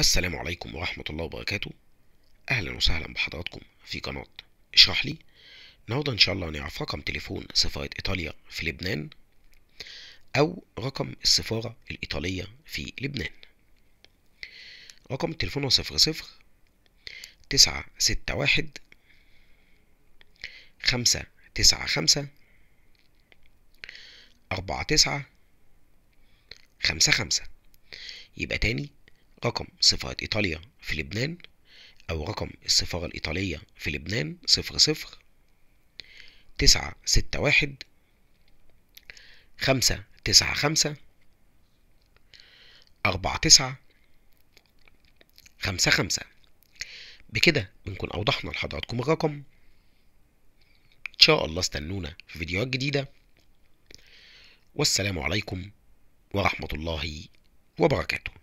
السلام عليكم ورحمة الله وبركاته. أهلا وسهلا بحضراتكم في قناة اشرح لي. النهاردة إن شاء الله هنعرف رقم تليفون سفارة إيطاليا في لبنان أو رقم السفارة الإيطالية في لبنان. رقم التليفون هو صفر صفر تسعة ستة واحد خمسة تسعة خمسة أربعة تسعة خمسة خمسة. يبقى تاني رقم سفارة إيطاليا في لبنان أو رقم السفارة الإيطالية في لبنان صفر صفر تسعة ستة واحد خمسة تسعة خمسة أربعة تسعة خمسة خمسة. بكده بنكون أوضحنا لحضراتكم الرقم. إن شاء الله استنونا في فيديوهات جديدة. والسلام عليكم ورحمة الله وبركاته.